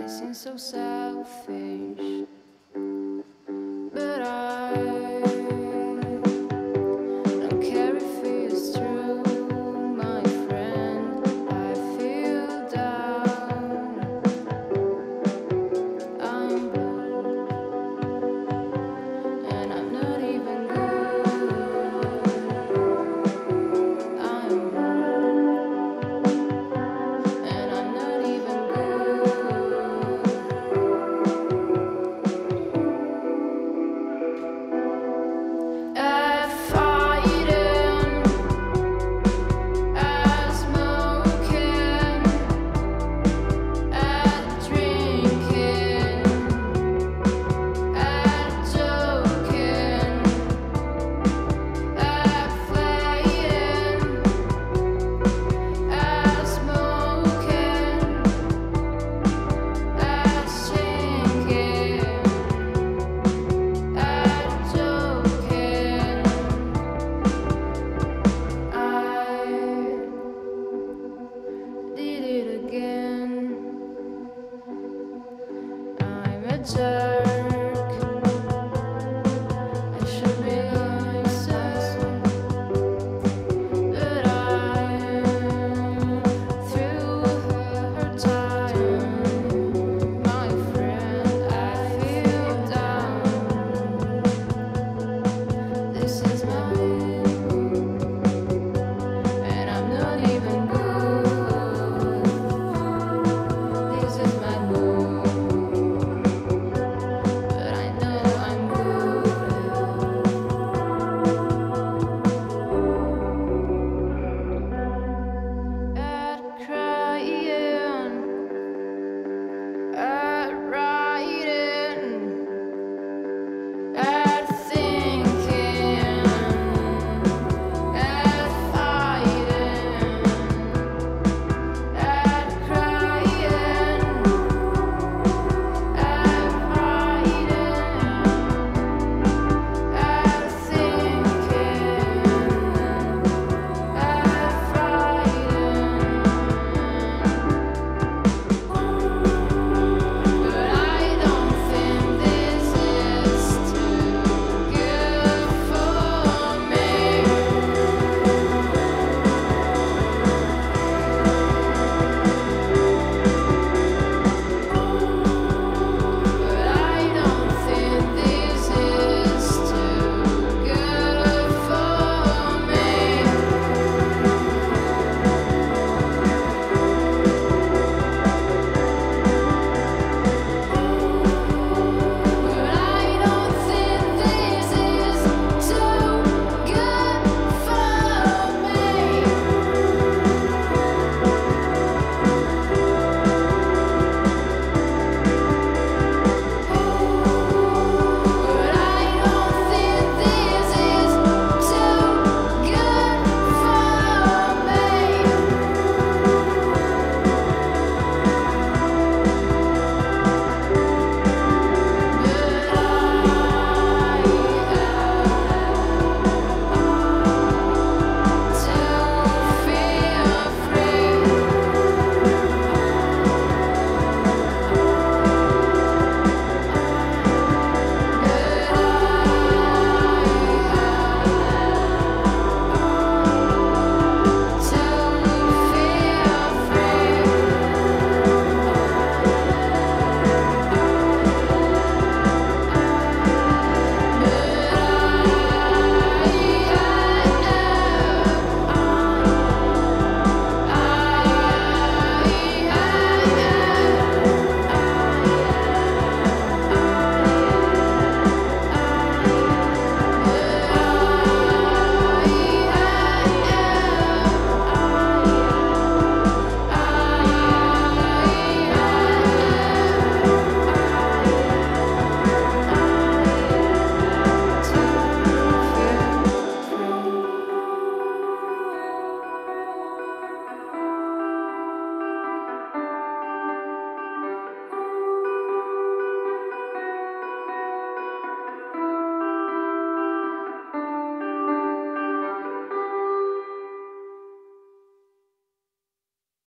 I seem so selfish.